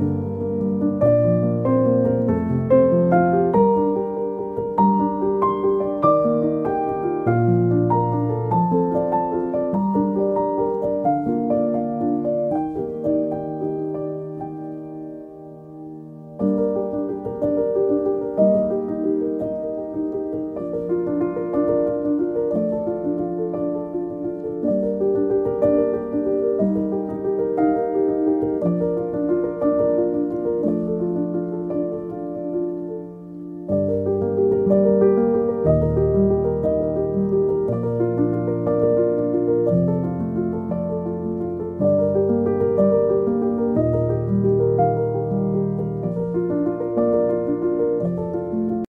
you.